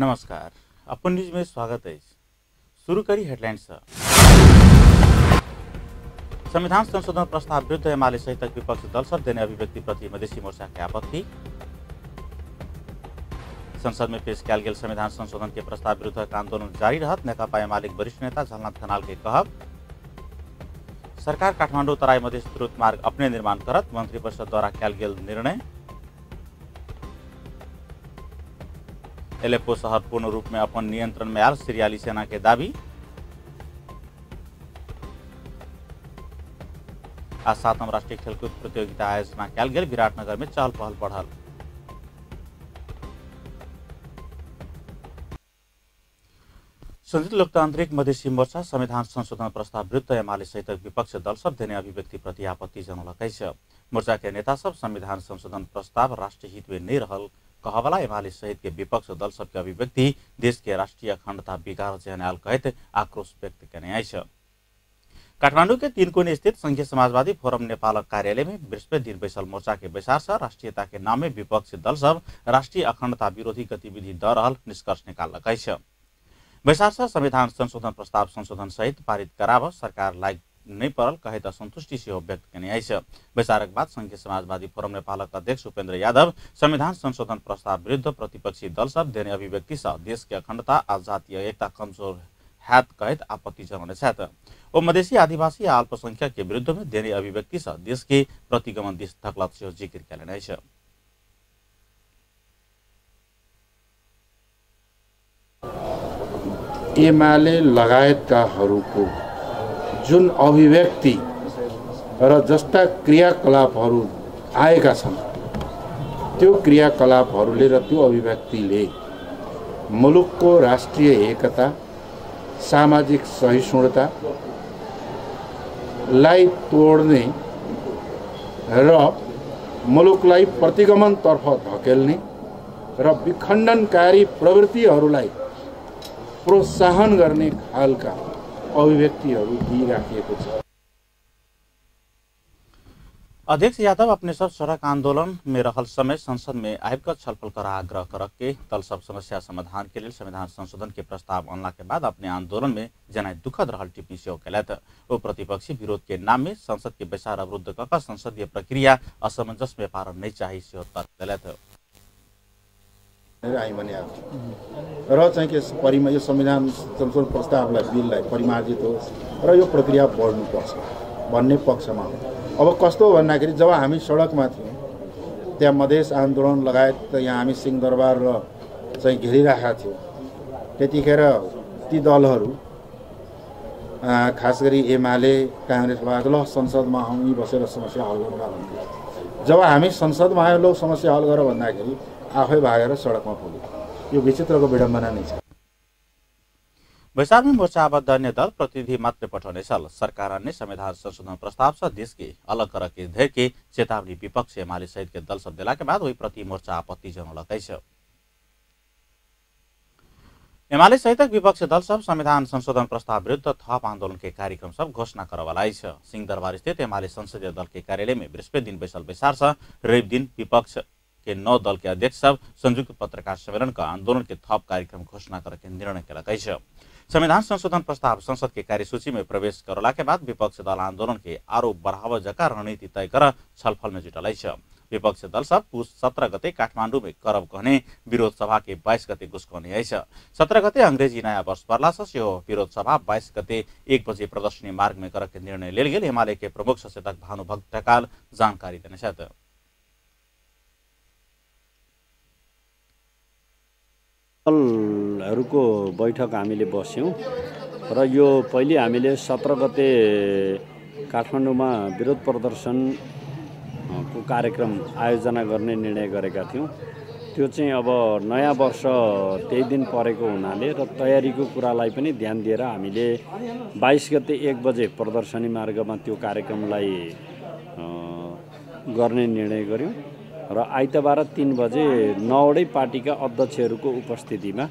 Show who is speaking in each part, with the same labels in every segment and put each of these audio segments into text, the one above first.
Speaker 1: नमस्कार upon news में स्वागत है शुरू करी हेडलाइंस। संविधान संशोधन प्रस्ताव विरुद्ध एमाले सहित विपक्षी दल सब देने अभिव्यक्ति प्रति मधेसी मोर्चा के आपत्ति। संसद में पेश कयल गेल संविधान संशोधन के प्रस्ताव विरुद्ध आंदोलन जारी रहत नेकपा एमालेक वरिष्ठ नेता झलनाथ खनाल के कहब। सरकार काठमाडौँ तराई मधेस द्रुत मार्ग अपने निर्माण करत मंत्री परिषद द्वारा गेल निर्णय। एलेप्पो शहर पूर्ण रूप में अपन नियंत्रण में आयल सीरियाली सेना के दावी आज सातम राष्ट्रीय खेलकूद प्रतियोगिता आयोजना कयल गेल, विराटनगर में चहल पहल बढ़ल। संयुक्त लोकतान्त्रिक मधेसी मोर्चा संविधान संशोधन प्रस्ताव विरुद्ध एमाले सहित विपक्ष दल सब देने अभिव्यक्ति प्रति आपत्ति जनौलकै मोर्चा के नेता सब संविधान संशोधन प्रस्ताव राष्ट्रीय हित में नहीं रहल। कहवाला एमाले सहित के विपक्ष दल सबके अभिव्यक्ति देश के राष्ट्रीय बिगार जनाल कहत आक्रोश व्यक्त करने आइछ काठमाडौँ के कोने स्थित संघीय समाजवादी फोरम नेपाल कार्यालय में बृहस्पति दिन बैसल मोर्चा के बैसार से राष्ट्रीयता के नाम विपक्षी दल सब राष्ट्रीय अखंडता विरोधी गतिविधि द रहल निष्कर्ष निकालकै छ बैसार से संविधान संशोधन प्रस्ताव संशोधन सहित पारित कराब सरकार नहीं पड़ल कहे त संतुष्टि सेहो व्यक्त करने आइछ बैसारक बाद संघीय समाजवादी फोरम नेपालक अध्यक्ष उपेन्द्र यादव संविधान संशोधन प्रस्ताव विरुद्ध प्रतिपक्षी दल सब देने अभिव्यक्ति से देश के अखंडता आ जातीय एकता कमजोर हैत कहित आपत्ति जनाउने छथि ओ मधेसी आदिवासी आ विरुद्ध में देने अभिव्यक्ति से देश के प्रतिगमन दिश धकलत सेहो जिकिर कयलनि अछि
Speaker 2: एमाले लगायतकाहरूको जुन अभिव्यक्ति र जस्ता क्रियाकलापहरू आएका छन् त्यो क्रियाकलापहरूले र त्यो अभिव्यक्तिले मुलुकको राष्ट्रिय एकता सामाजिक सहिष्णुतालाई तोड्ने र मुलुकलाई प्रतिगमनतर्फ धकेल्ने र विखण्डनकारी प्रवृत्तिहरूलाई प्रोत्साहन गर्ने खालका छ।
Speaker 1: अध्यक्ष यादव अपने सब सड़क आंदोलन में रहल समय संसद में आबिक छलफल कर आग्रह करक के दल सब समस्या समाधान के लिए संविधान संशोधन के प्रस्ताव अनला के बाद अपने आंदोलन में जनाई दुखद रहल टिप्पणी कैलत ओ प्रतिपक्षी विरोध के नाम में संसद के बैसार अवरुद्ध कक संसदीय प्रक्रिया असमंजस में पारण नहीं चाहिए तर्क कैलत
Speaker 2: आइ भने अब र चाहिँ के परिमा यो संविधान संशोधन प्रस्तावलाई बिललाई परिमार्जित होस् र यो प्रक्रिया बढ्नुपर्छ भन्ने पक्षमा हो। अब कस्तो भन्दाखेरि जब हामी सडकमा थियौँ त्यहाँ मधेस आन्दोलन लगायत यहाँ हामी सिंहदरबार र चाहिँ घेरिरहेका थियौँ। त्यतिखेर ती दलहरू खास गरी एमाले काङ्ग्रेस लगायत ल संसदमा आउँ यहीँ बसेर समस्या हल गरौँला भन्थ्यो जब हामी संसदमा आयो ल समस्या हल गर भन्दाखेरि आफै भागेर सडकमा पुग्यो। यो विचित्रको विडम्बना नै छ।
Speaker 1: में मोर्चा आबद्ध अन्य दल प्रतिनिधि मात्र पठाउने छल सरकार ने संविधान संशोधन प्रस्ताव से देश अलग कर के चेतावनी विपक्ष एमाले सहित के दल सब देला बाद वही प्रति मोर्चा आपत्ति जनौलकै छ। एमाले सहित विपक्ष दल सब संविधान संशोधन प्रस्ताव विरुद्ध थप आंदोलन के कार्यक्रम सब घोषणा करवालाई छ। सिंहदरबार स्थित एमाले संसदीय दल के बृहस्पति दिन बैसल बैसार छ दिन विपक्ष। के नौ दल के अध्यक्ष सब संयुक्त पत्रकार सम्मेलन का आंदोलन के थप कार्यक्रम घोषणा करके निर्णय केलकै छ संविधान संशोधन प्रस्ताव संसद के कार्यसूची में प्रवेश करला के बाद विपक्ष दल आंदोलन के आरो बढ़ावा जका रणनीति तय कर छलफल में जुटलै विपक्ष दल सब पुस सत्रह गते काठमाडौँ में करब कहने विरोध सभा के बाइस गते घुसकने सत्रह गते अंग्रेज़ी नयाँ वर्ष पर्ला से विरोध सभा बाइस गते एक बजे प्रदर्शनी मार्ग में कर निर्णय लेल गेल। एमाले के प्रमुख सचेतक भानुभक्त ढकाल जानकारी देने
Speaker 3: दलहरूको बैठक हामीले बस्यौँ र यो पहिले हामीले सत्र गते काठमाडौँमा विरोध प्रदर्शन अ, को कार्यक्रम आयोजना गर्ने निर्णय गरेका थियौँ। त्यो चाहिँ अब नयाँ वर्ष त्यही दिन परेको हुनाले र तयारीको कुरालाई पनि ध्यान दिएर हामीले बाइस गते एक बजे प्रदर्शनी मार्गमा त्यो कार्यक्रमलाई गर्ने निर्णय गऱ्यौँ र आइतबार तिन बजे नौवटै पार्टीका अध्यक्षहरूको उपस्थितिमा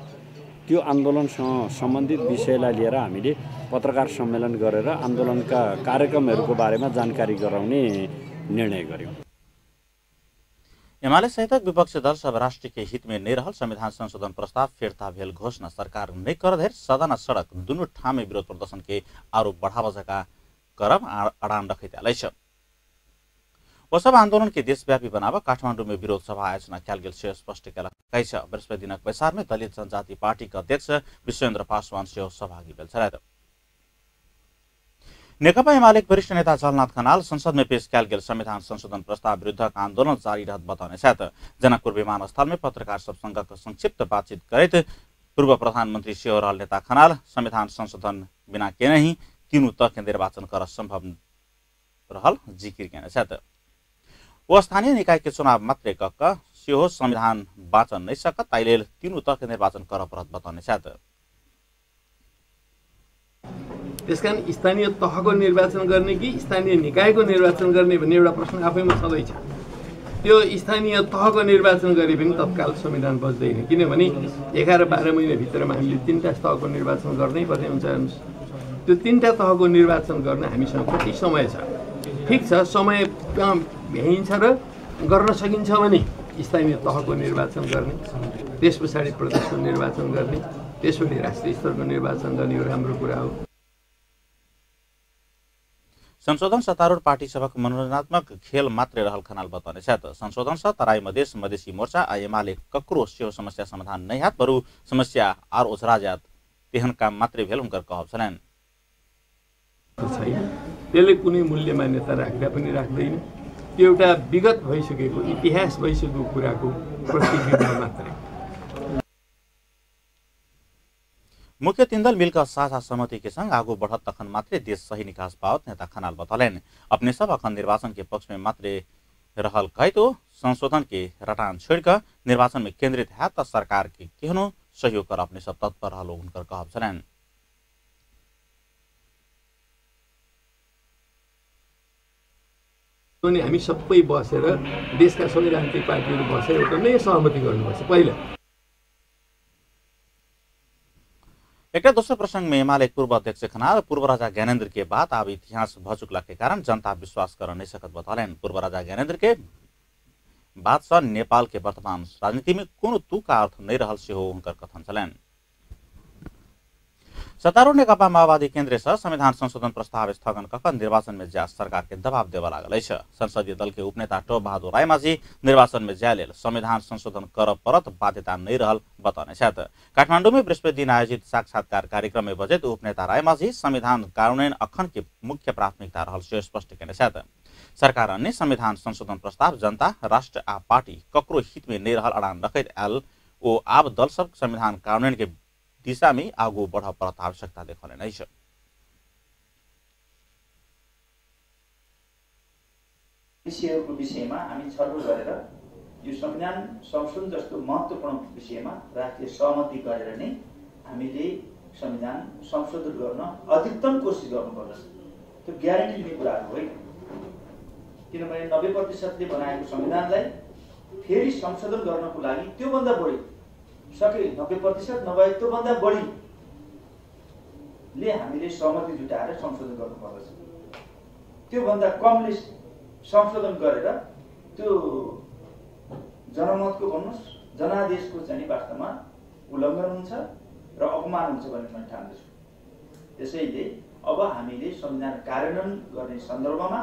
Speaker 3: त्यो आन्दोलनसँग सम्बन्धित विषयलाई लिएर हामीले पत्रकार सम्मेलन गरेर आन्दोलनका कार्यक्रमहरूको बारेमा जानकारी गराउने निर्णय गऱ्यौँ
Speaker 1: एमाले सहितक विपक्षी दल सब राष्ट्र के हित में नहीं रहल। संविधान संशोधन प्रस्ताव फिर्ता भेल घोषणा सरकार कर धेर। सदन सड़क दुनू ठाम विरोध प्रदर्शन के आरोप बढ़ावा जका करब आ- अडान रखैत आलै सब आन्दोलन के देशव्यापी बनाब काठमाडौँ में विरोध सभा आयोजना कयल गेल स्पष्ट कयलक कहै छ बृहस्पति दिनक बैसार में दलित जनजाति पार्टीका अध्यक्ष विश्वेन्द्र पासवान सेहो सहभागी भेल नेकपा एमाले वरिष्ठ नेता जलनाथ खनाल संसदमा पेश कयल गेल संविधान संशोधन प्रस्ताव विरुद्धक आन्दोलन जारी रहत बताउने साथ जनकपुर विमानस्थलमा पत्रकार सबसँगको संक्षिप्त बातचित करैत पूर्व प्रधानमन्त्री सेहोरल नेता खनाल संविधान संशोधन बिना के तीनू तक के निर्वाचन कर संभव रहल जिकिर केने साथ। ओ स्थानीय निकाय के चुनाव मात्रै कक्क सेहो संविधान बाँचन नै सकत ताइलेल तीनू निर्वाचन कर बताउने साथ
Speaker 4: त्यस कारण स्थानीय तहको निर्वाचन गर्ने कि स्थानीय निकायको निर्वाचन गर्ने भन्ने एउटा प्रश्न आफैमा छँदैछ त्यो स्थानीय तहको निर्वाचन गरे पनि तत्काल संविधान बज्दैन। किनभने एघार बाह्र महिनाभित्रमा हामीले तिनवटा तहको निर्वाचन गर्नै पर्ने हुन्छ त्यो तिनवटा तहको निर्वाचन गर्न हामीसँग कति समय छ? ठिक छ समय भ्याइन्छ र गर्न सकिन्छ भने स्थानीय तहको निर्वाचन गर्ने त्यस पछाडि प्रदेशको निर्वाचन गर्ने त्यसपछि राष्ट्रिय स्तरको निर्वाचन गर्ने यो राम्रो कुरा हो
Speaker 1: संशोधन सत्तारूढ पार्टी सभक मनोरञ्जनात्मक खेल मात्रै रहल खनाल बताउने साथ संशोधन छ तराई मधेस मधेसी मोर्चा आ एमाले ककरो सेहो समस्या समाधान नै हात बरु समस्या आर ओझरा जात तेहन काम मात्रै भेल उनकर कहब छैन
Speaker 4: त्यसले कुनै मूल्य मान्यता राख्दा पनि राख्दैन त्यो एउटा विगत भइसकेको इतिहास भइसकेको कुराको प्रतिक्रिया मात्रै।
Speaker 1: मुख्य तिन्दल मिलका साझा सहमति के संग आगू बढ़त तखन मात्रै देश सही निकास पावत नेता खनाल बतौलन। अपने सब अखन निर्वाचन के पक्ष में मात्रै रहल कहे तो संशोधन के रटान छोड़ कर निर्वाचन में केंद्रित है त सरकार के केहनो सहयोग कर अपने सब तत्पर रहलो उनकर कहब छन्
Speaker 4: अनि हामी सबै बसेर देशका सबै राजनीतिक पार्टीहरू बसेर एउटा सहमति गर्नुपर्छ, पहिला।
Speaker 1: एक दोस्रो प्रसंग में एमाले पूर्व अध्यक्ष खनाल, पूर्व राजा ज्ञानेन्द्र के बाद अब इतिहास भ चुकला के कारण जनता विश्वास कर नहीं सकत बतौलन पूर्व राजा ज्ञानेन्द्र के बाद स नेपाल के वर्तमान राजनीति में कोनो तुका अर्थ नहीं रहल से हो कथन छलन। सत्तारूढ़ नेकपा माओवादी केन्द्र सह संविधान संशोधन प्रस्ताव स्थगन कक निर्वाचन में जा सरकार के दबाव देवा लागल संसदीय दल के उपनेता टो बहादुर रायमाझी निर्वाचन में जाय संविधान संशोधन कर परत बाध्यता नहीं रहल काठमाडौँ में बृहस्पति दिन आयोजित साक्षात्कार कार्यक्रम में बजट उपनेता रायमाझी संविधान कार्यान्वयन अखन के मुख्य प्राथमिकता रहल से स्पष्ट केने सरकार अन्य संविधान संशोधन प्रस्ताव जनता राष्ट्र आ पार्टी ककरो हित में नहीं रहल अडान रखैत आयल। ओ आब दल सब संविधान कार्यान्वयन के दिशा में आगू बढ़ परत आवश्यकता देखौने नै छ।
Speaker 5: विषयहरूको विषयमा हामी छलफल गरेर यो संविधान संशोधन जस्तो महत्त्वपूर्ण विषयमा राष्ट्रिय सहमति गरेर नै हामीले संविधान संशोधन गर्न अधिकतम कोसिस गर्नुपर्दछ। त्यो ग्यारेन्टी दिने कुराहरू होइन किनभने नब्बे प्रतिशतले बनाएको संविधानलाई फेरि संशोधन गर्नको लागि त्योभन्दा बढी सके नब्बे प्रतिशत नभए त्योभन्दा बढीले हामीले सहमति जुटाएर संशोधन गर्नुपर्दछ त्योभन्दा कमले संशोधन गरेर त्यो जनमतको भन्नुहोस् जनादेशको चाहिँ वास्तवमा उल्लङ्घन हुन्छ र अपमान हुन्छ भन्ने मैले ठान्दछु। त्यसैले अब हामीले संविधान कार्यान्वयन गर्ने सन्दर्भमा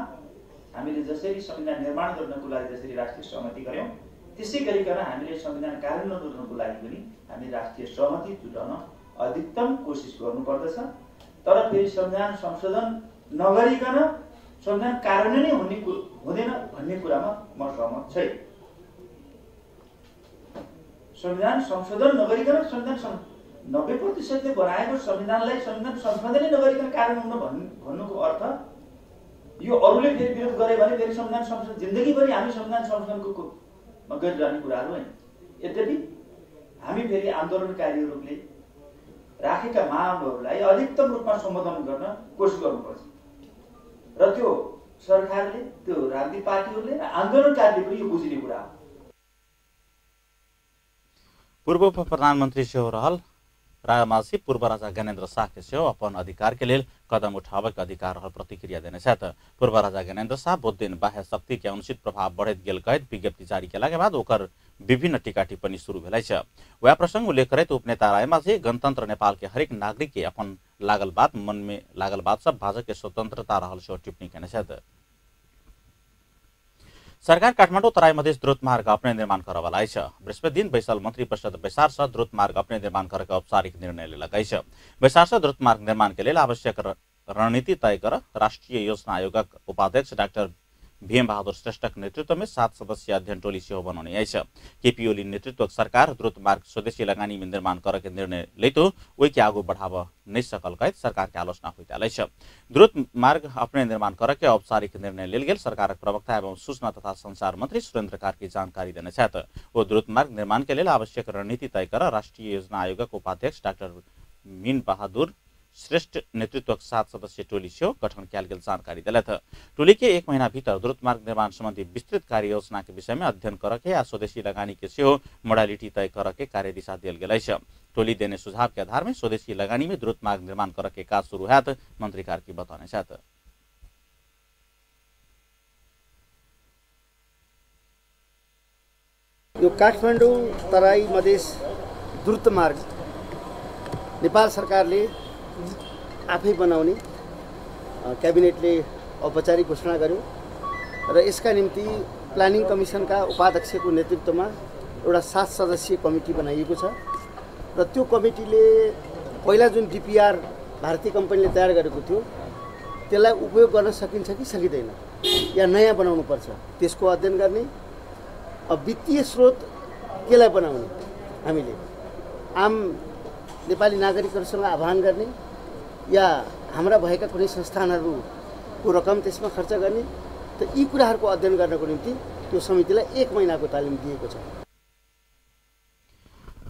Speaker 5: हामीले जसरी संविधान निर्माण गर्नको लागि जसरी राष्ट्रिय सहमति गऱ्यौँ त्यसै गरिकन हामीले संविधान कार्यान्वयन गर्नको लागि पनि हामी राष्ट्रिय सहमति जुटाउन अधिकतम कोसिस गर्नुपर्दछ। तर फेरि संविधान संशोधन नगरिकन संविधान कार्यान्वयनै हुने हुँदैन भन्ने कुरामा म सहमत छैन। संविधान संशोधन नगरिकन संविधान नब्बे प्रतिशतले बनाएको संविधानलाई संविधान संशोधनै नगरिकन कार्यान्वयन हुन भन्नु भन्नुको अर्थ यो अरूले फेरि विरोध गरे भने फेरि संविधान संशोधन जिन्दगीभरि हामी संविधान संशोधनको गरिरहने कुराहरू होइन। यद्यपि हामी फेरि आन्दोलनकारीहरूले राखेका मागहरूलाई अधिकतम रूपमा सम्बोधन गर्न कोसिस गर्नुपर्छ। र त्यो सरकारले त्यो राजनीतिक पार्टीहरूले र आन्दोलनकारीले पनि यो बुझिने कुरा हो।
Speaker 1: पूर्व प्रधानमन्त्री सेहो रहल। पूर्व राजा ज्ञानेन्द्र शाह सेहो अपन अधिकार के कदम उठाबक अधिकार प्रतिक्रिया देने से पूर्व राजा ज्ञानेन्द्र शाह बहुत दिन बाह्य शक्ति के अनुचित प्रभाव बढ़त गेल कहैत विज्ञप्ति जारी केला के बाद ओकर विभिन्न टीका टिप्पणी शुरू भेल वह प्रसंग उल्लेख करैत उपनेता रायमाझी गणतंत्र नेपाल के हरेक नागरिक के अपन लागल बात मन में लागल बात सब भाजपा के स्वतंत्रता रहल से टिप्पणी कने सरकार काठमंडो तराई मधेश द्रुत मार्ग अपने निर्माण कराए बृहस्पति दिन बैसल मंत्री મંત્રી बैसार से द्रुत मार्ग अपने निर्माण करके औपचारिक निर्णय ले लगाई છે बैसारसा द्रुत मार्ग निर्माण के लिए आवश्यक रणनीति तय कर राष्ट्रीय योजना आयोग उपाध्यक्ष डॉक्टर भीम बहादुर श्रेष्ठक नेतृत्वमा सात सदस्यीय अध्ययन टोली सेहो बनाउने आइछ केपी ओली नेतृत्वक सरकार द्रुत मार्ग स्वदेशी लगानी में निर्माण करके निर्णय लेतो ओहि के आगू बढ़ाव नहीं सकल कहत सरकार के आलोचना होइतालै छ द्रुत मार्ग अपने निर्माण करके औपचारिक निर्णय लेल गेल सरकारक प्रवक्ता एवं सूचना तथा संचार मंत्री सुरेंद्र कार्की जानकारी देने छथि ओ द्रुत मार्ग निर्माण के लेल आवश्यक रणनीति तय कर राष्ट्रिय योजना आयोगक उपाध्यक्ष डाक्टर मीन बहादुर श्रेष्ठ नेतृत्वक सात सदस्यीय टोली सेहो गठन कयल गेल जानकारी दिलथ। टोली के एक महीना भीतर द्रुत मार्ग निर्माण संबंधी विस्तृत कार्य योजना के विषय में अध्ययन करके या स्वदेशी लगानी के सेहो मोडालिटी तय करके कार्य दिशा दियल गेल अछि। टोली देने सुझाव के आधार में स्वदेशी लगानी में द्रुत मार्ग निर्माण करके काज शुरू हैत मंत्री कार्की बताउने छथि
Speaker 6: यो काठमाडौँ तराई मधेस द्रुत मार्ग नेपाल सरकारले आफै बनाउने क्याबिनेटले औपचारिक घोषणा गर्यो र यसका निम्ति प्लानिङ कमिसनका उपाध्यक्षको नेतृत्वमा एउटा सात सदस्यीय कमिटी बनाइएको छ र त्यो कमिटीले पहिला जुन डिपिआर भारतीय कम्पनीले तयार गरेको थियो त्यसलाई उपयोग गर्न सकिन्छ कि सकिँदैन या नयाँ बनाउनुपर्छ त्यसको अध्ययन गर्ने अब वित्तीय स्रोत केलाई बनाउने हामीले? आम नेपाली नागरिकहरूसँग आह्वान गर्ने या हाम्रा भएका कुनै संस्थानहरूको रकम त्यसमा खर्च गर्ने त यी कुराहरूको अध्ययन गर्नको निम्ति त्यो समितिलाई एक महिनाको तालिम दिएको छ।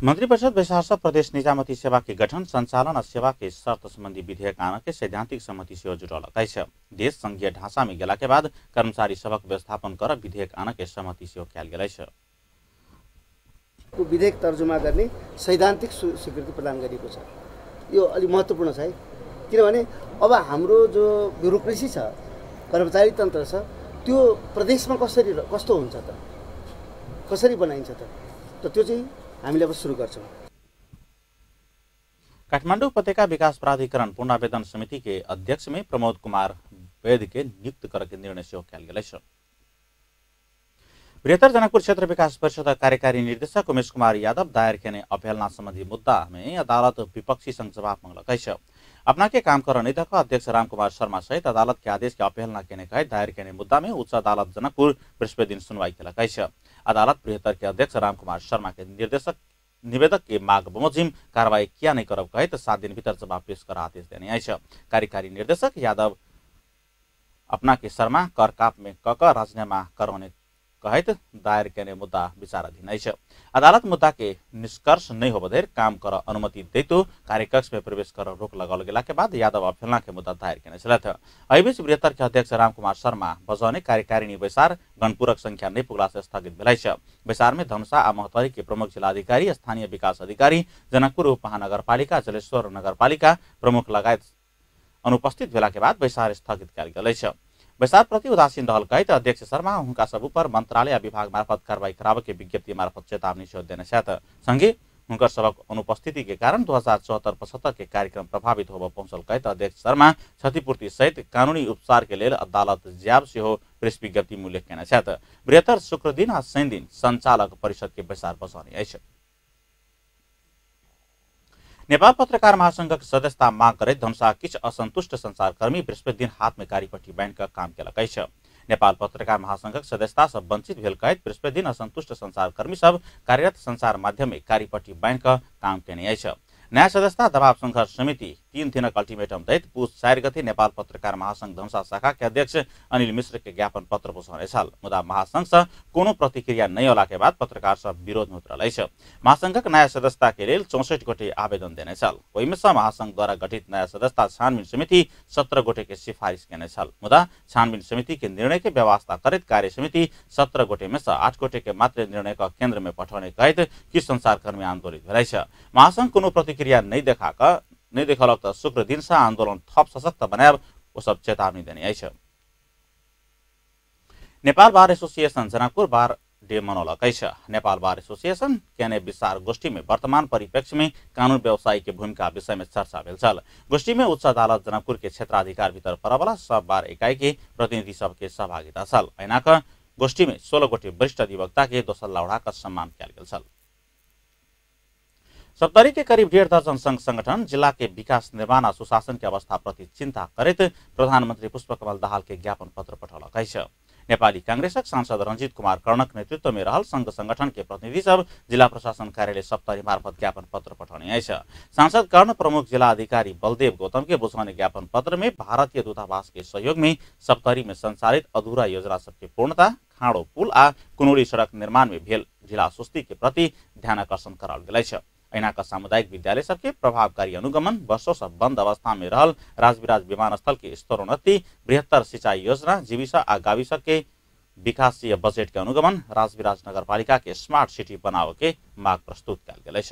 Speaker 1: मंत्री परिषद वैशाख प्रदेश निजामती सेवा के गठन संचालन और सेवा के शर्त संबंधी विधेयक आने के सैद्धांतिक सहमति से जुटल छ। देश संघीय ढांचा में गेला के बाद कर्मचारी सबक व्यवस्थापन कर विधेयक आने के सहमति से कयल गेल छ।
Speaker 6: विधेयक तर्जुमा गर्ने सैद्धान्तिक स्वीकृति प्रदान गरिएको छ। यो अलिक महत्त्वपूर्ण छ है। किनभने अब हाम्रो जो ब्युरोक्रेसी छ कर्मचारी तन्त्र छ त्यो प्रदेशमा कसरी कस्तो हुन्छ त? कसरी बनाइन्छ त? त त्यो चाहिँ हामीले अब सुरु गर्छौँ।
Speaker 1: काठमाडौँ उपत्यका विकास प्राधिकरण पुनरावेदन समिति के प्रमोद कुमार वैद के नियुक्त करके निर्णय से कयल गेल बृहत्तर जनकपुर क्षेत्र विकास परिषद कार्यकारी निर्देशक उमेश कुमार यादव दायर केने अवहेलना संबंधी मुद्दा में अदालत विपक्षी संघ जवाब मांगलकै छ अपना के काम कर निधक अध्यक्ष राम कुमार शर्मा सहित अदालत के आदेश के अवहेलना केने कहे दायर केने मुद्दा में उच्च अदालत जनकपुर बृहस्पति दिन सुनवाई केलकै छ अदालत बृहत्तर के अध्यक्ष राम कुमार शर्मा के निर्देशक, निवेदक के माग बमोजिम कार्रवाई किया नहीं करब कहे तो सात दिन भीतर जवाब पेश कर आदेश देने आई कार्यकारी निर्देशक यादव अपना के शर्मा कर काप में कक राजीनामा कराउने कहत दायर केने मुद्दा विचाराधीन अदालत मुद्दा के निष्कर्ष नहीं हो बधेर काम कर अनुमति दैतो कार्यकक्ष में प्रवेश कर रोक लगाल गेला के बाद यादव अफेलना के मुद्दा दायर केने छलथ। अहिबीच बृहत्तर के अध्यक्ष राम कुमार शर्मा, बजौने कार्यकारिणी बैसार, गणपुरक संख्या नहीं पुगला से स्थगित बैसार में धनुषा आ महोत्तरी के प्रमुख जिलाधिकारी, स्थानीय विकास अधिकारी, जनकपुर उप महानगरपालिका जलेश्वर नगरपालिका प्रमुख लगायत अनुपस्थित भेला के बाद बैसार स्थगित कयल गेलै प्रति उदासीन रहल अध्यक्ष शर्मा उनका सब ऊपर मंत्रालय विभाग मार्फत कार्रवाई करावे के विज्ञप्ति मार्फत चेतावनी सेहो देने छथ। संगे हुनकर सबक अनुपस्थिति के कारण दो हजार चौहत्तर पचहत्तर कार्यक्रम प्रभावित होब पहुंचल कहते अध्यक्ष शर्मा क्षतिपूर्ति सहित कानूनी उपचार के लेल अदालत ज्याब सेहो प्रेस विज्ञप्ति में उल्लेख केने छथ। बृहत्तर शुक्र दिन आ शनि दिन संचालक परिषद के बैसार बसाउने अछि। नेपाल पत्रकार महासंघक सदस्यता माग करैत धनुषा किछ असन्तुष्ट संसारकर्मी बृहस्पति दिन हाथ में कारीपट्टी बाँध कऽ काम केलकै नेपाल पत्रकार महासंघक सदस्यता से वंचित भेल बृहस्पति दिन असंतुष्ट संसारकर्मी सब कार्यरत संसार माध्यम में कारीपट्टी बाँध कऽ काम केने अछि। नयाँ सदस्यता दबाव संघर्ष समिति तीन दिनक अल्टिमेटम दैत पुस चार गते नेपाल पत्रकार महासङ्घ धनुषा शाखाका अध्यक्ष अनिल मिश्रके ज्ञापन पत्र बुझाउने छल। मुदा महासङ्घ से कोनो प्रतिक्रिया नै होला के बाद पत्रकार सब विरोध उतरलै छ महासङ्घक नयाँ सदस्यता के लेल चौसठ गोटे आवेदन देने छल। से महासङ्घद्वारा गठित नयाँ सदस्यता छानबिन समिति सत्र गोटे के सिफारिश केने छल। मुदा छानबिन समिति के निर्णय के व्यवस्था करत कार्य समिति सत्र गोटे में से आठ गोटे के मात्र निर्णय का केंद्र में पठाउने कहत कि संसारकर्मी आन्दोलित भेलै छ महासङ्घ कोनो प्रतिक्रिया नै देखाक नै देखलक त शुक्र दिनसा आंदोलन थप सशक्त बनाएब ओ सब चेतावनी देने Nepal bar association, Janakpur bar day मनौलक Nepal bar association, केने विस्तार गोष्ठी में वर्तमान परिप्रेक्ष्य में कानून व्यवसायी के भूमिका विषय में चर्चा भेल गोष्ठी में उच्च अदालत, जनकपुर के क्षेत्राधिकार भीतर परवाला सब बार इकाई के प्रतिनिधि सबके सहभागिता गोष्ठी में सोलह गोटी वरिष्ठ अधिवक्ता के दोसर लौड़ा का सम्मान किया गेल सप्तरी के करीब डेढ़ दर्जन संघ संगठन जिला के विकास निर्माण और सुशासन के अवस्था प्रति चिंता करत प्रधानमंत्री पुष्पकमल दाहाल के ज्ञापन पत्र पठौलक नेपाली कांग्रेसक सांसद रंजीत कुमार कर्णक नेतृत्व में रहल संघ संगठन के प्रतिनिधि सब जिला प्रशासन कार्यालय सप्तरी मार्फत ज्ञापन पत्र पठाउने छ सांसद कर्ण प्रमुख जिला अधिकारी बलदेव गौतम के बुझाउने ज्ञापन पत्र में भारतीय दूतावास के सहयोग में सप्तरी में संचालित अधूरा योजना सबके पूर्णता खाँडो पुल आ कुनौली सड़क निर्माण में भेल ढिला सुस्ती के प्रति ध्यान आकर्षण गेल छ ऐनाका सामुदायिक विद्यालय सबके प्रभावकारी अनुगमन वर्षों से बंद अवस्था में रहल राजविराज विमानस्थल के स्तरोन्नति, बृहत्तर सिंचाई योजना जीविसा आ गाविस के विकासीय बजेट के अनुगमन राजविराज नगरपालिका के स्मार्ट सिटी बनाव के माग प्रस्तुत कल गए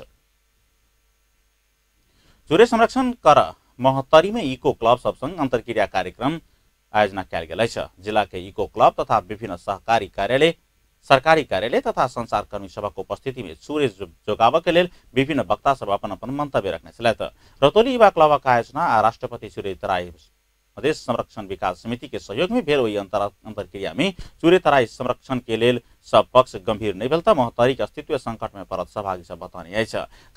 Speaker 1: चुरे संरक्षण कर महोत्तरी में इको क्लब सब संग अंतरक्रिया कार्यक्रम आयोजना कल गेल जिला के इको क्लब तथा विभिन्न सहकारी कार्यालय सरकारी कार्यालय तथा संचारकर्मी सभाको उपस्थितिमा चुरे जोगावका लेल विभिन्न वक्ता सब अपन अपन मन्तव्य राख्ने छलैथ रतोली युवा क्लबका आयोजना राष्ट्रपति चुरे तराई मधेश संरक्षण विकास समिति के सहयोग में भेल अंतर अंतरक्रिया में चूरे तराई संरक्षण के लेल सब पक्ष गंभीर नहीं भेलता मोहतरी के अस्तित्व संकट में परत सहभागी सब बताने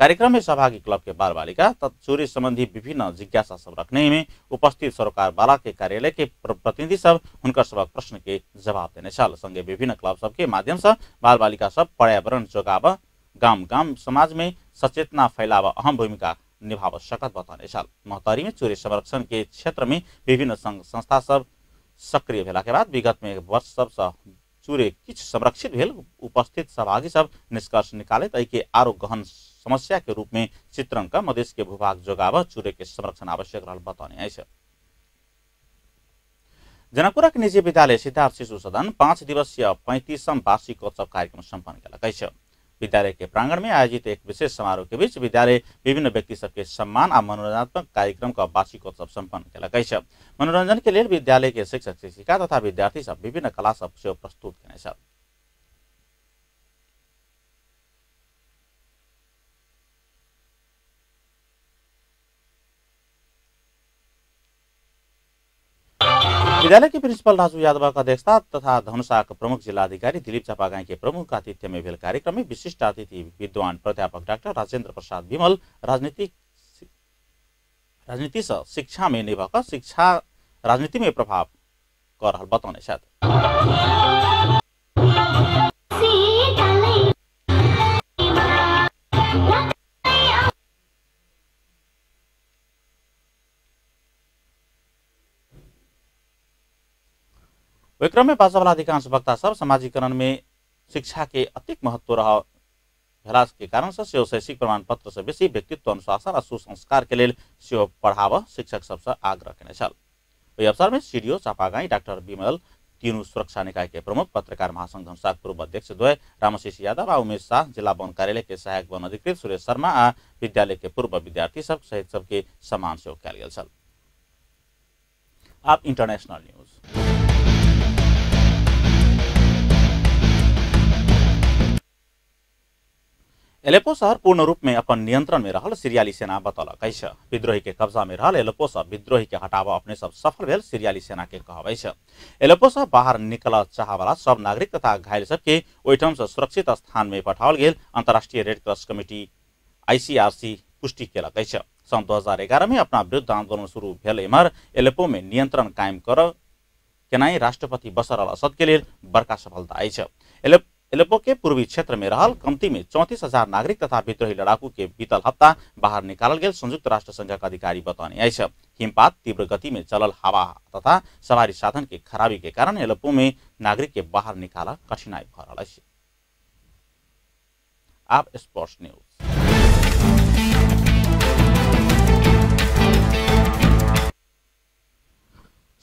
Speaker 1: कार्यक्रम में सहभागी क्लब के बाल बालिका तथा चोरी संबंधी विभिन्न जिज्ञासा सब रखने में उपस्थित सरोकार बाला के कार्यालय के प्रतिनिधि सब हुनकर सबक प्रश्न के जवाब देने संगे विभिन्न क्लब सब के माध्यम से बाल बालिका सब पर्यावरण जोगाव गांव गांव समाज में सचेतना फैलाव अहम भूमिका निभाव सकत बताने महतारी में चोरी संरक्षण के क्षेत्र में विभिन्न संघ संस्था सब सक्रिय भेला के बाद विगत में वर्ष सब चूरे किछ संरक्षित भेल। उपस्थित सहभागी सब निष्कर्ष निकाले तै के आरो गहन समस्या के रूप में चित्रण का मधेश के भूभाग जोगाव चूरे के संरक्षण आवश्यक रहल बताने आई जनकपुरक निजी विद्यालय सिद्धार्थ शिशु सदन पाँच दिवसीय पैंतीसम वार्षिकोत्सव कार्यक्रम सम्पन्न कल विद्यालय के प्रांगण में आयोजित एक विशेष समारोह के बीच विद्यालय विभिन्न व्यक्ति सबके सम्मान और मनोरंजनात्मक कार्यक्रम का वार्षिकोत्सव सम्पन्न कल मनोरंजन के लिए विद्यालय के शिक्षक, शिक्षिका तथा विद्यार्थी सब विभिन्न कला सब सेवा प्रस्तुत कने विद्यालय के प्रिंसिपल राजू यादव का अध्यक्षता तथा धनुषा प्रमुख जिलाधिकारी दिलीप चापागाई के प्रमुख आतिथ्य में भेल कार्यक्रम में विशिष्ट अतिथि विद्वान प्राध्यापक डॉक्टर राजेंद्र प्रसाद विमल राजनीतिक राजनीति से शिक्षा में निर्भर शिक्षा राजनीति में प्रभाव कर रहा ओहि क्रममे वाला अधिकांश वक्ता में शिक्षा के अतिक महत्व रह। भेलाके कारण से शैक्षिक प्रमाणपत्रसँ बेसी व्यक्तित्व, अनुशासन और सुसंस्कार के लिए पढ़ाव शिक्षक सभसँ आग्रह कने अवसर में C D CDO Chapagain, doctor Vimal तीनू सुरक्षा निकाय के प्रमुख पत्रकार महासंघ धनुषाक पूर्व अध्यक्ष द्वय, रामशीष यादव आ उमेश शाह जिला वन कार्यालय के सहायक वन अधिकृत सुरेश शर्मा आ विद्यालयके पूर्व विद्यार्थी सब सहित सबके सम्मान से कयल इंटरनेशनल न्यूज़। एलेपो शहर पूर्ण रूप में अपन नियंत्रण में रहल सीरियाली सेना बतौलक। विद्रोही के कब्जा में रहल एलेपो से विद्रोही के हटाव अपने सब सफल भेल सीरियाली सेना के कहबै। एलेपो से बाहर निकल चाह वाला सब नागरिक तथा घायल सबके ओहिठाम से सुरक्षित स्थान में पठाओल गेल अंतर्राष्ट्रीय रेड क्रॉस कमिटी आईसीआरसी पुष्टि केलक। सन दो हज़ार एघारह में अपना विरुद्ध आंदोलन शुरू भेल। एम्हर एलेपो में नियंत्रण कायम कर केनाई राष्ट्रपति बसर अल असद के लिए बड़का सफलता। आई एलेप्पो के पूर्वी क्षेत्र में रहल कमती में चौंतीस हज़ार नागरिक तथा विद्रोही लड़ाकू के बीतल हफ़्ता बाहर निकालल गेल, संयुक्त राष्ट्र संघक अधिकारी बताने अछि हिमपात तीव्र गति में चलल हवा तथा सवारी साधन के खराबी के कारण एलेप्पो में नागरिक के बाहर निकाल कठिनाई भ आप स्पोर्ट्स न्यूज़।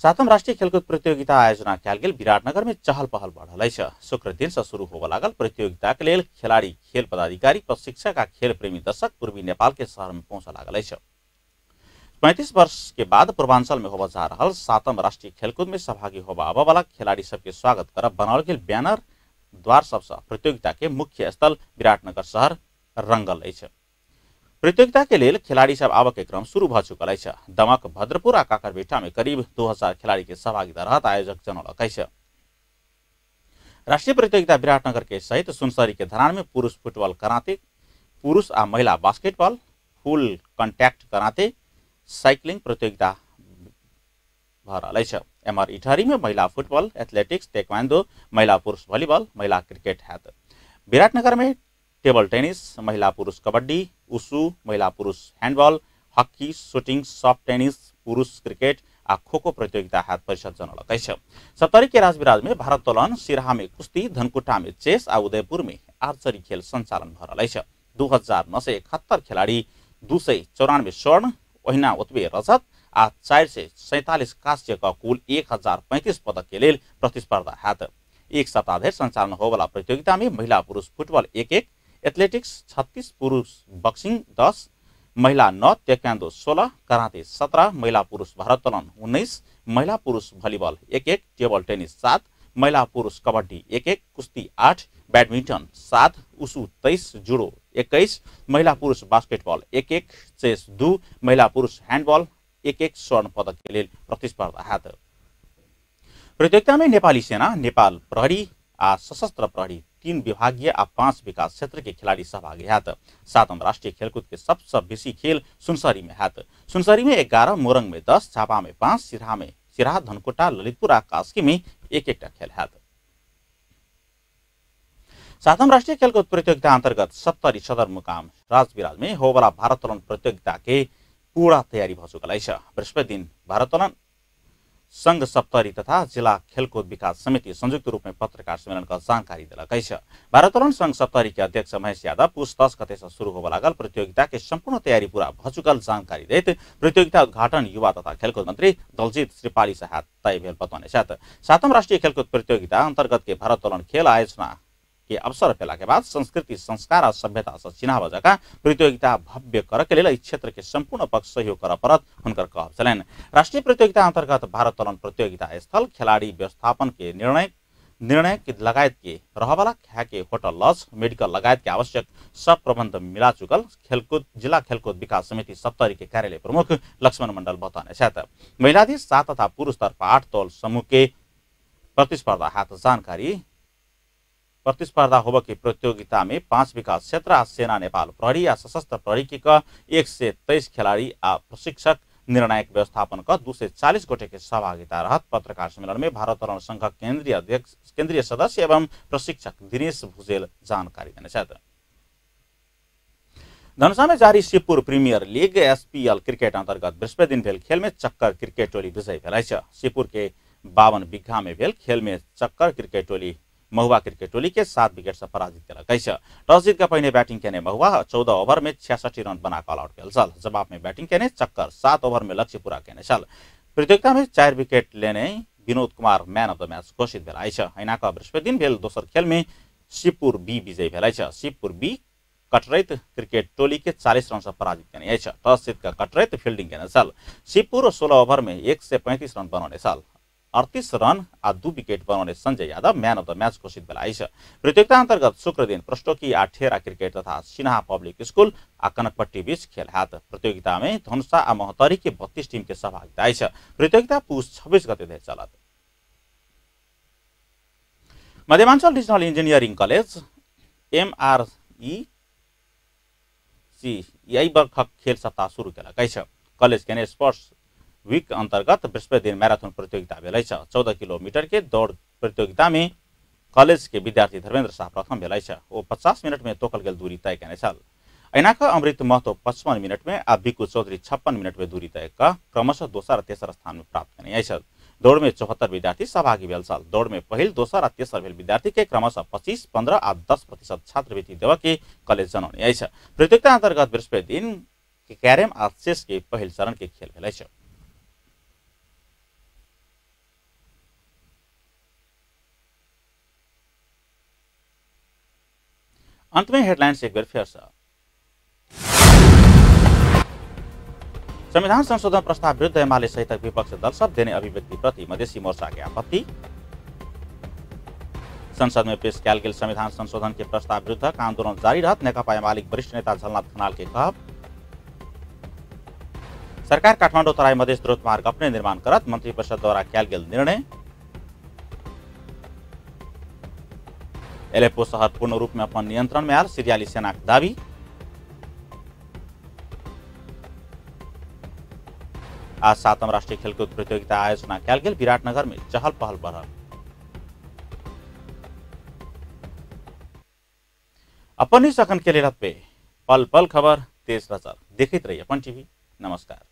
Speaker 1: सातम राष्ट्रीय खेलकूद प्रतियोगिता आयोजना कयल गेल। विराटनगर में चहल पहल बढ़ल शुक्र दिन से शुरू होबय लागल प्रतियोगिता के लेल खिलाड़ी, खेल पदाधिकारी, प्रशिक्षक आ खेल प्रेमी दर्शक पूर्वी नेपाल के शहर में पहुँच लागल पैंतीस वर्ष के बाद पूर्वांचल में होबा जा रहल सातम राष्ट्रीय खेलकूद में सहभागी होबा आबा वाला खिलाड़ी सबके स्वागत करब। बनाओल गेल बैनर द्वार सबसँ प्रतियोगिता के मुख्य स्थल विराटनगर शहर रंगल अछि प्रतियोगिता के लेल खिलाड़ी सब आबऽ के क्रम शुरू भ चुकल अछि। दमक भद्रपुर आ काकरबेटा में करीब 2000 खिलाड़ी के सहभागिता रहत, आयोजक जनौलक राष्ट्रीय प्रतियोगिता विराटनगर के सहित सुनसरी के धरान में पुरुष फुटबॉल कराते, पुरुष आ महिला basketball, full contact karate cycling प्रतियोगिता एमआर इटहरी में महिला फुटबॉल, एथलेटिक्स, टेक्वांडो, महिला पुरुष वॉलीबॉल, महिला क्रिकेट हैत विराटनगर में टेबल टेनिस, महिला पुरुष कबड्डी, उसु, महिला पुरुष handball, hockey, shooting, soft tennis, पुरुष क्रिकेट आ खो खो प्रतियोगिता हाथ परिषद जनौलक अछि सप्तरी के राजविराज में भारोत्तोलन सिराहा में कुश्ती धनकुटा में चेस आ उदयपुर में आर्चरी खेल संचालन भ रहल अछि। दू हज़ार नौ सय इकहत्तर खिलाड़ी, दू सय चौरानवे स्वर्ण, ओहिना ओतबे रजत आ चारि सय सैंतालिस कांस्य का कुल एक हज़ार पैंतीस पदक के लेल प्रतिस्पर्धा हैत। एक सप्ताह धरि संचालन होवला प्रतियोगिता में महिला पुरुष फुटबॉल एक एक एथलेटिक्स छत्तीस पुरुष बक्सिंग दस महिला नौ तेक्वांदो सोलह कराते सत्रह महिला पुरुष भारोत्तोलन उन्नीस महिला पुरुष वॉलीबॉल एक एक टेबल टेनिस सात महिला पुरुष कबड्डी एक एक कुश्ती आठ बैडमिंटन सात उसु तेईस जुडो इक्कीस महिला पुरुष बास्केटबॉल एक एक चेस दू महिला पुरुष हैंडबॉल एक एक स्वर्ण पदक प्रतिस्पर्धा हैत प्रतियोगिता में नेपाली सेना नेपाल प्रहरी आ सशस्त्र प्रहरी तीन विभागीय आ पाँच विकास क्षेत्र के खिलाड़ी सहभागी हैत। सातम राष्ट्रीय खेलकूद के सबसे बेसी खेल सुनसरी में हैत। सुनसरी में ग्यारह, मोरंग में दस छापा में पाँच, सिराहा में सिराहा, धनकुटा, ललितपुर आ कास्की में एक एक खेल हैत। सातम राष्ट्रीय खेलकूद प्रतियोगिता अंतर्गत सत्तरी सदर मुकाम राजविराज में होवला भारोत्तोलन प्रतियोगिता के पूरा तैयारी भ अछि। बृहस्पति दिन भारोत्तोलन संघ सप्तरी तथा जिला खेलकूद विकास समिति संयुक्त रूप में पत्रकार सम्मेलन का जानकारी दिलक अछि भारोत्तोलन संघ सप्तरी के अध्यक्ष महेश यादव पुस दस गते से शुरू होबा लागल प्रतियोगिता के संपूर्ण तैयारी पूरा भ चुकल जानकारी दैत प्रतियोगिता उद्घाटन युवा तथा खेलकूद मंत्री दलजीत श्रीपाली से तय भेल बतौने सातम राष्ट्रीय खेलकूद प्रतियोगिता अंतर्गत के भारोत्तोलन खेल आयोजना के अवसर पेला के बाद संस्कृति, संस्कार और सभ्यता से चिन्हाव जका प्रतियोगिता भव्य कर के लेल क्षेत्र के संपूर्ण पक्ष सहयोग कर परत हुनकर कहब छलनि। राष्ट्रीय प्रतियोगिता अंतर्गत भारोत्तोलन प्रतियोगिता स्थल, खिलाड़ी व्यवस्थापन के निर्णय निर्णय के लगायत के रहवाला खा के होटल, लॉज, मेडिकल लगायत के आवश्यक सब प्रबंध मिला चुकल खेलकूद, जिला खेलकूद विकास समिति सप्तरी के कार्यालय प्रमुख लक्ष्मण मंडल बताने महिलाधीश सात तथा पुरुष तर्फ आठ तौल समूह के प्रतिस्पर्धा हाथ जानकारी प्रतिस्पर्धा होब की प्रतियोगिता में पाँच विकास क्षेत्र आ सेना, नेपाल प्रहरी आ सशस्त्र प्रहरी के एक से तेईस खिलाड़ी आ प्रशिक्षक निर्णायक व्यवस्थापन का दू से चालीस गोटे के सहभागिता रहत। पत्रकार सम्मेलन में भारतोलन संघ केंद्रीय अध्यक्ष केंद्रीय सदस्य एवं प्रशिक्षक दिनेश भुजेल जानकारी देने धनुषा में जारी Shivpur premier league SPL cricket अंतर्गत बृहस्पति दिन भेल खेल में चक्कर क्रिकेट टोली विजयी भेल शिवपुर के बावन बिघा में भेल खेल में चक्कर क्रिकेट टोली महुआ क्रिकेट टोली के सात विकेट से पराजित केलक। अछि टॉस जीत के पहिने बैटिंग केने महुआ चौदह ओवर में छियासठी रन बना ऑल आउट छल। जवाब में बैटिंग केने चक्कर, सात ओवर में लक्ष्य पूरा केने छल। प्रतियोगिता में चार विकेट लेने Vinod Kumar man of the match घोषित भेल। अछि ऐनाक बृहस्पति दिन भेल। दोसर खेल में शिवपुर बी विजयी भेल। शिवपुर बी कटरैत क्रिकेट टोली के 40 रन से पराजित केने। टॉस जीत के कटरैत फील्डिंग केने छल। शिवपुर सोलह ओवर में एक से पैंतीस रन बनौने छल। अड़तीस रन आ दू विकेट बनाउने Sanjay Yadav man of the match घोषित भेल प्रतियोगिता अंतर्गत शुक्र दिन प्रस्टोकी आ ठेरा क्रिकेट तथा सिन्हा पब्लिक स्कूल आ कनकपट्टी बीच खेल हैत प्रतियोगिता में धनुषा आ महतरी के बत्तीस टीम के सहभागिता प्रतियोगिता पुष छब्बीस गते चलत। Madhyamanchal regional engineering college MRE C यही वर्षक खेल सप्ताह शुरू केलक। अछि कॉलेज के स्पोर्ट्स वीक अंतर्गत बृहस्पति दिन मैराथन प्रतियोगिता भेल चौदह किलोमीटर के दौड़ प्रतियोगिता में कॉलेज के विद्यार्थी धर्मेंद्र शाह प्रथम भेलाई छ वो पचास मिनट में तोकल गेल दूरी तय करने छल। ऐनाक अमृत महतो पचपन मिनट में आ बिकु चौधरी छप्पन मिनट में दूरी तय क क्रमशः दोसर र तेसर स्थान में प्राप्त छल दौड़ में चौहत्तर विद्यार्थी सहभागी भेल दौड़ में पहिल, दोसर आ तेसर भेल विद्यार्थी के क्रमशः पच्चीस पंद्रह आ दस प्रतिशत छात्रवृत्ति देव के कॉलेज जनौने प्रतियोगिता अंतर्गत बृहस्पति दिन कैरम आ चेस के पहिल चरण के खेल भेलै अंत में हेडलाइंस एक बार फिर से। संविधान संशोधन प्रस्ताव विरुद्ध एमाले सहित विपक्ष दल सब देने अभिव्यक्ति प्रति मधेसी मोर्चा के आपत्ति। संसद में पेश किया गेल संविधान संशोधन के प्रस्ताव विरुद्ध आंदोलन जारी रहत नेकपा एमाले वरिष्ठ नेता झलनाथ खनाल के कहब सरकार काठमाडौँ तराई मधेश द्रुत मार्ग अपने निर्माण करत मंत्रिपरिषद द्वारा किया गेल निर्णय। एलेपो शहर पूर्ण रूप में अपन नियंत्रण में आयल सीरियाली सेना के दावी आज सातम राष्ट्रीय खेलकूद प्रतियोगिता आयोजना किया गेल विराटनगर में चहल पहल बढ़ल अपन ही सखन के लिए पे पल पल खबर तेज नज़र देखते रहिए अपन टीवी नमस्कार